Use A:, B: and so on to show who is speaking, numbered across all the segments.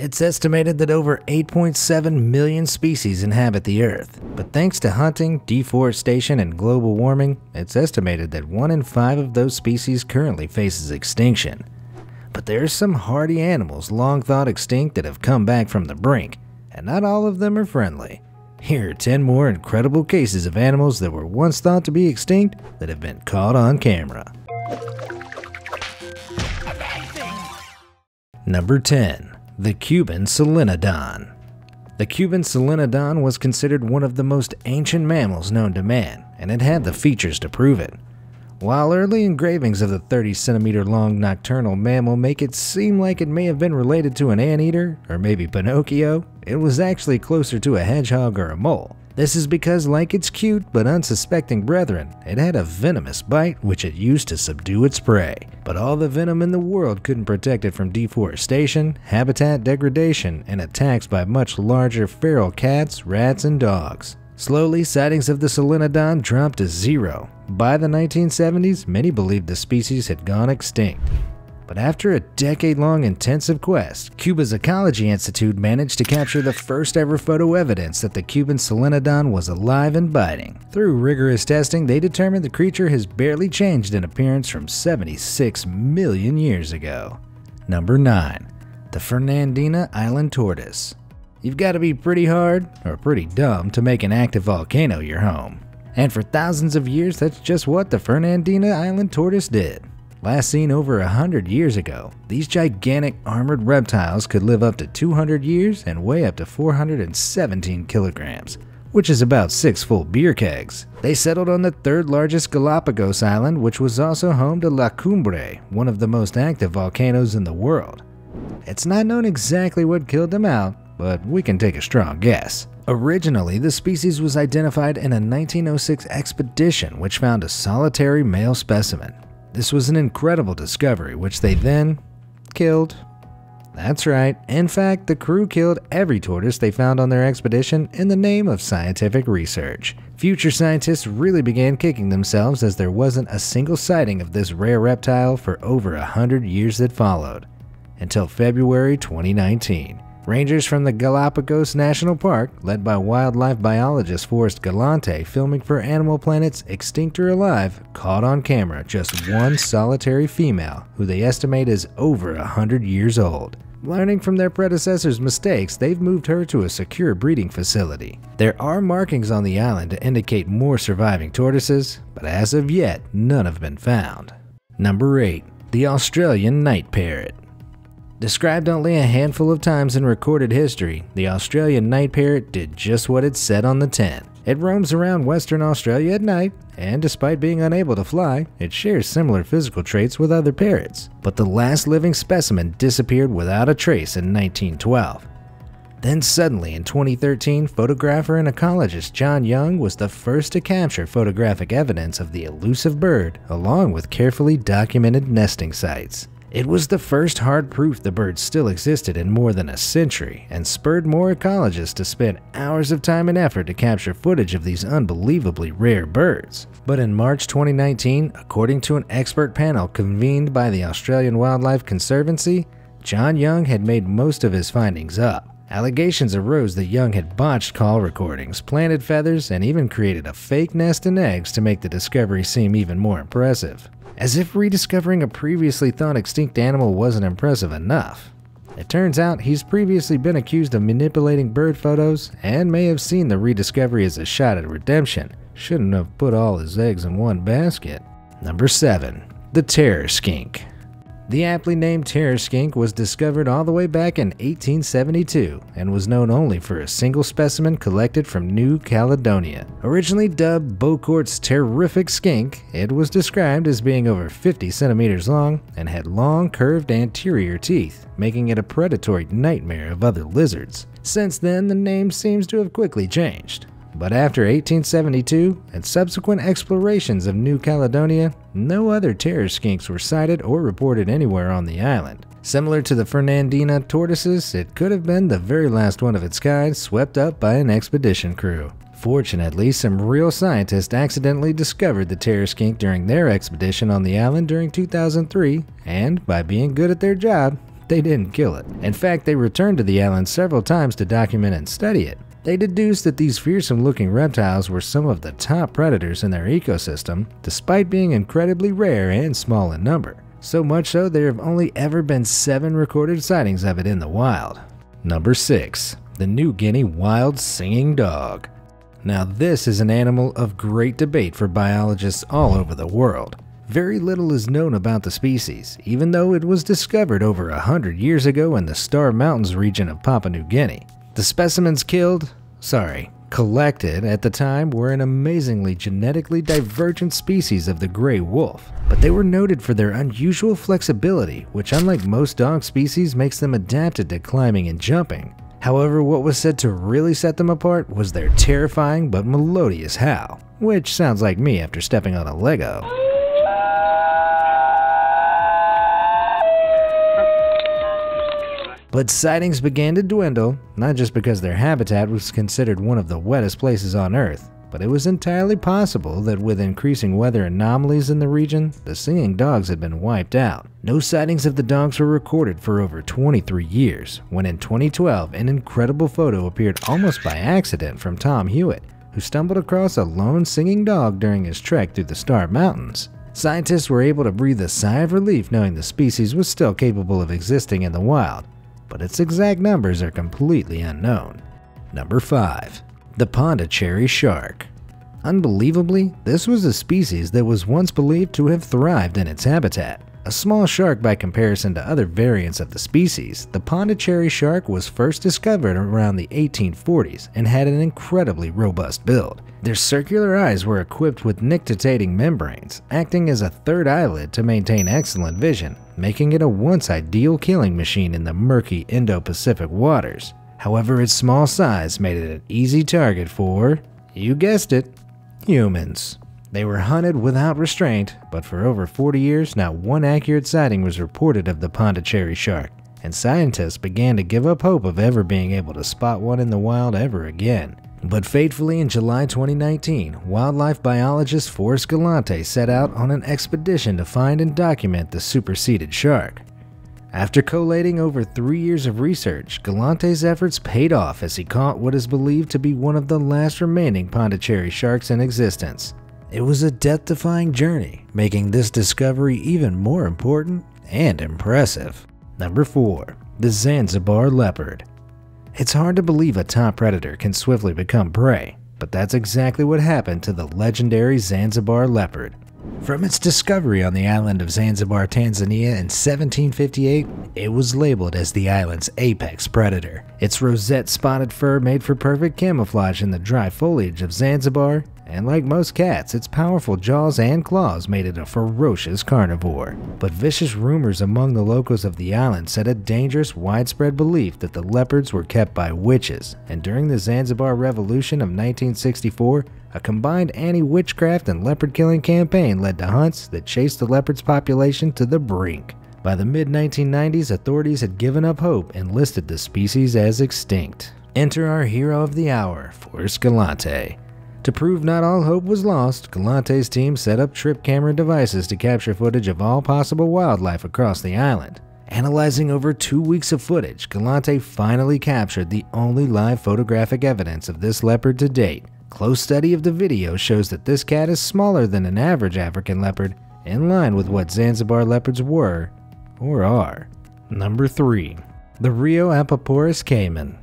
A: It's estimated that over 8.7 million species inhabit the Earth, but thanks to hunting, deforestation, and global warming, it's estimated that 1 in 5 of those species currently faces extinction. But there are some hardy animals long thought extinct that have come back from the brink, and not all of them are friendly. Here are 10 more incredible cases of animals that were once thought to be extinct that have been caught on camera. Number 10. The Cuban Solenodon. The Cuban Solenodon was considered one of the most ancient mammals known to man, and it had the features to prove it. While early engravings of the 30 centimeter long nocturnal mammal make it seem like it may have been related to an anteater, or maybe Pinocchio, it was actually closer to a hedgehog or a mole. This is because, like its cute but unsuspecting brethren, it had a venomous bite which it used to subdue its prey. But all the venom in the world couldn't protect it from deforestation, habitat degradation, and attacks by much larger feral cats, rats, and dogs. Slowly, sightings of the Solenodon dropped to zero. By the 1970s, many believed the species had gone extinct. But after a decade long intensive quest, Cuba's Ecology Institute managed to capture the first ever photo evidence that the Cuban Solenodon was alive and biting. Through rigorous testing, they determined the creature has barely changed in appearance from 76 million years ago. Number 9. The Fernandina Island Tortoise. You've got to be pretty hard or pretty dumb to make an active volcano your home. And for thousands of years, that's just what the Fernandina Island tortoise did. Last seen over 100 years ago, these gigantic armored reptiles could live up to 200 years and weigh up to 417 kilograms, which is about six full beer kegs. They settled on the third largest Galapagos island, which was also home to La Cumbre, one of the most active volcanoes in the world. It's not known exactly what killed them out, but we can take a strong guess. Originally, the species was identified in a 1906 expedition which found a solitary male specimen. This was an incredible discovery, which they then killed. That's right, in fact, the crew killed every tortoise they found on their expedition in the name of scientific research. Future scientists really began kicking themselves as there wasn't a single sighting of this rare reptile for over a hundred years that followed, until February 2019. Rangers from the Galapagos National Park, led by wildlife biologist Forrest Galante, filming for Animal Planet's Extinct or Alive, caught on camera just one solitary female who they estimate is over 100 years old. Learning from their predecessors' mistakes, they've moved her to a secure breeding facility. There are markings on the island to indicate more surviving tortoises, but as of yet, none have been found. Number 8. The Australian Night Parrot Described only a handful of times in recorded history, the Australian night parrot did just what it said on the tin. It roams around Western Australia at night, and despite being unable to fly, it shares similar physical traits with other parrots. But the last living specimen disappeared without a trace in 1912. Then suddenly in 2013, photographer and ecologist John Young was the first to capture photographic evidence of the elusive bird, along with carefully documented nesting sites. It was the first hard proof the bird still existed in more than a century and spurred more ecologists to spend hours of time and effort to capture footage of these unbelievably rare birds. But in March 2019, according to an expert panel convened by the Australian Wildlife Conservancy, John Young had made most of his findings up. Allegations arose that Young had botched call recordings, planted feathers, and even created a fake nest and eggs to make the discovery seem even more impressive as if rediscovering a previously thought extinct animal wasn't impressive enough. It turns out he's previously been accused of manipulating bird photos and may have seen the rediscovery as a shot at redemption. Shouldn't have put all his eggs in one basket. Number 7. The Terror Skink. The aptly named terror skink was discovered all the way back in 1872 and was known only for a single specimen collected from New Caledonia. Originally dubbed Bocourt's terrific skink, it was described as being over 50 centimeters long and had long curved anterior teeth, making it a predatory nightmare of other lizards. Since then, the name seems to have quickly changed. But after 1872 and subsequent explorations of New Caledonia, no other terror skinks were sighted or reported anywhere on the island. Similar to the Fernandina tortoises, it could have been the very last one of its kind swept up by an expedition crew. Fortunately, some real scientists accidentally discovered the terror skink during their expedition on the island during 2003, and by being good at their job, they didn't kill it. In fact, they returned to the island several times to document and study it. They deduced that these fearsome looking reptiles were some of the top predators in their ecosystem, despite being incredibly rare and small in number. So much so, there have only ever been seven recorded sightings of it in the wild. Number 6. The New Guinea Wild Singing Dog. Now, this is an animal of great debate for biologists all over the world. Very little is known about the species, even though it was discovered over a hundred years ago in the Star Mountains region of Papua New Guinea. The specimens killed, sorry, collected at the time were an amazingly genetically divergent species of the gray wolf, but they were noted for their unusual flexibility, which unlike most dog species makes them adapted to climbing and jumping. However, what was said to really set them apart was their terrifying but melodious howl, which sounds like me after stepping on a Lego. But sightings began to dwindle, not just because their habitat was considered one of the wettest places on Earth, but it was entirely possible that with increasing weather anomalies in the region, the singing dogs had been wiped out. No sightings of the dogs were recorded for over 23 years, when in 2012 an incredible photo appeared almost by accident from Tom Hewitt, who stumbled across a lone singing dog during his trek through the Star Mountains. Scientists were able to breathe a sigh of relief knowing the species was still capable of existing in the wild, but its exact numbers are completely unknown. Number 5. The Pondicherry Shark. Unbelievably, this was a species that was once believed to have thrived in its habitat. A small shark by comparison to other variants of the species, the Pondicherry shark was first discovered around the 1840s and had an incredibly robust build. Their circular eyes were equipped with nictitating membranes, acting as a third eyelid to maintain excellent vision, making it a once ideal killing machine in the murky Indo-Pacific waters. However, its small size made it an easy target for, you guessed it, humans. They were hunted without restraint, but for over 40 years, not one accurate sighting was reported of the Pondicherry shark, and scientists began to give up hope of ever being able to spot one in the wild ever again. But fatefully in July 2019, wildlife biologist Forrest Galante set out on an expedition to find and document the superseded shark. After collating over three years of research, Galante's efforts paid off as he caught what is believed to be one of the last remaining Pondicherry sharks in existence. It was a death defying journey, making this discovery even more important and impressive. Number 4. The Zanzibar Leopard. It's hard to believe a top predator can swiftly become prey, but that's exactly what happened to the legendary Zanzibar leopard. From its discovery on the island of Zanzibar, Tanzania in 1758, it was labeled as the island's apex predator. Its rosette spotted fur made for perfect camouflage in the dry foliage of Zanzibar, and like most cats, its powerful jaws and claws made it a ferocious carnivore. But vicious rumors among the locals of the island set a dangerous, widespread belief that the leopards were kept by witches, and during the Zanzibar Revolution of 1964, a combined anti-witchcraft and leopard-killing campaign led to hunts that chased the leopard's population to the brink. By the mid-1990s, authorities had given up hope and listed the species as extinct. Enter our hero of the hour, Forrest Galante. To prove not all hope was lost, Galante's team set up trip camera devices to capture footage of all possible wildlife across the island. Analyzing over two weeks of footage, Galante finally captured the only live photographic evidence of this leopard to date. Close study of the video shows that this cat is smaller than an average African leopard, in line with what Zanzibar leopards were, or are. Number 3. The Rio Apaporis Caiman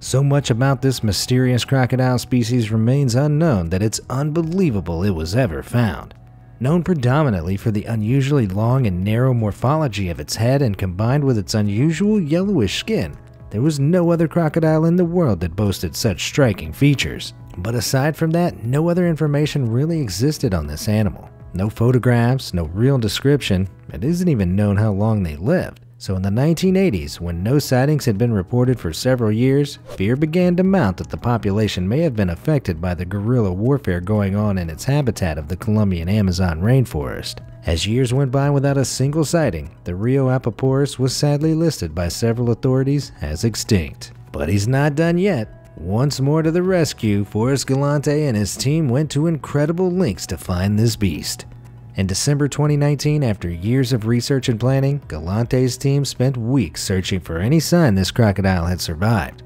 A: so much about this mysterious crocodile species remains unknown that it's unbelievable it was ever found. Known predominantly for the unusually long and narrow morphology of its head and combined with its unusual yellowish skin, there was no other crocodile in the world that boasted such striking features. But aside from that, no other information really existed on this animal. No photographs, no real description, it isn't even known how long they lived. So in the 1980s, when no sightings had been reported for several years, fear began to mount that the population may have been affected by the guerrilla warfare going on in its habitat of the Colombian Amazon rainforest. As years went by without a single sighting, the Rio Apaporis was sadly listed by several authorities as extinct. But he's not done yet. Once more to the rescue, Forrest Galante and his team went to incredible lengths to find this beast. In December 2019, after years of research and planning, Galante's team spent weeks searching for any sign this crocodile had survived.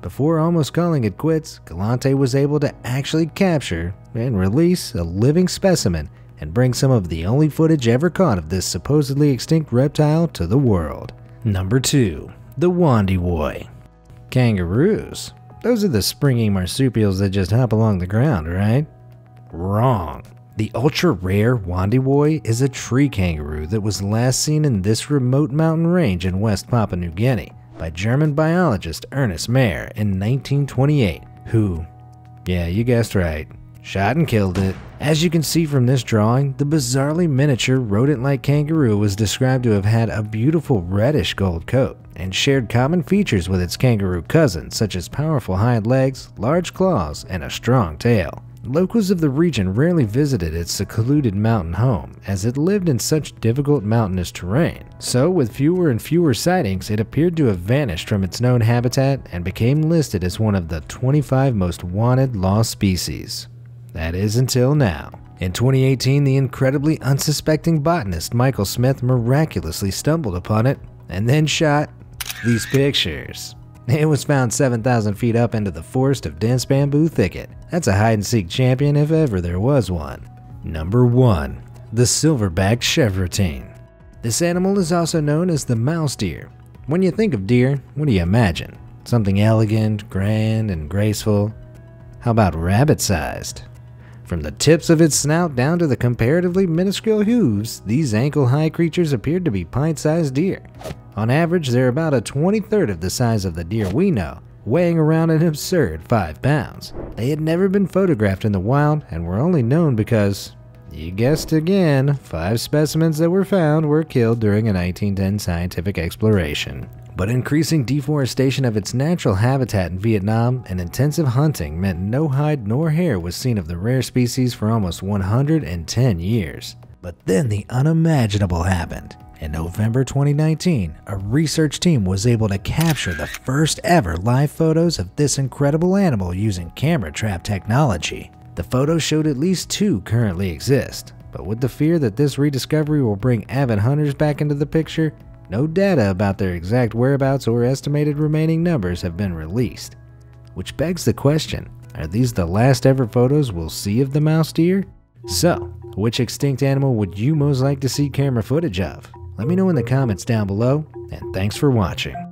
A: Before almost calling it quits, Galante was able to actually capture and release a living specimen and bring some of the only footage ever caught of this supposedly extinct reptile to the world. Number 2. The Wondiwoi Kangaroos. Those are the springy marsupials that just hop along the ground, right? Wrong. The ultra rare Wondiwoi is a tree kangaroo that was last seen in this remote mountain range in West Papua New Guinea by German biologist Ernest Mayr in 1928, who, yeah, you guessed right, shot and killed it. As you can see from this drawing, the bizarrely miniature rodent-like kangaroo was described to have had a beautiful reddish gold coat and shared common features with its kangaroo cousin such as powerful hind legs, large claws, and a strong tail. Locals of the region rarely visited its secluded mountain home, as it lived in such difficult mountainous terrain. So, with fewer and fewer sightings, it appeared to have vanished from its known habitat and became listed as one of the 25 most wanted lost species. That is until now. In 2018, the incredibly unsuspecting botanist Michael Smith miraculously stumbled upon it and then shot these pictures. It was found 7,000 feet up into the forest of dense bamboo thicket. That's a hide and seek champion if ever there was one. Number 1. The Silverback Chevrotain. This animal is also known as the mouse deer. When you think of deer, what do you imagine? Something elegant, grand, and graceful? How about rabbit sized? From the tips of its snout down to the comparatively minuscule hooves, these ankle high creatures appeared to be pint sized deer. On average, they're about a 23rd of the size of the deer we know, weighing around an absurd 5 pounds. They had never been photographed in the wild and were only known because, you guessed again, five specimens that were found were killed during a 1910 scientific exploration. But increasing deforestation of its natural habitat in Vietnam and intensive hunting meant no hide nor hair was seen of the rare species for almost 110 years. But then the unimaginable happened. In November 2019, a research team was able to capture the first ever live photos of this incredible animal using camera trap technology. The photos showed at least two currently exist, but with the fear that this rediscovery will bring avid hunters back into the picture, no data about their exact whereabouts or estimated remaining numbers have been released. Which begs the question, are these the last ever photos we'll see of the mouse deer? So, which extinct animal would you most like to see camera footage of? Let me know in the comments down below, and thanks for watching.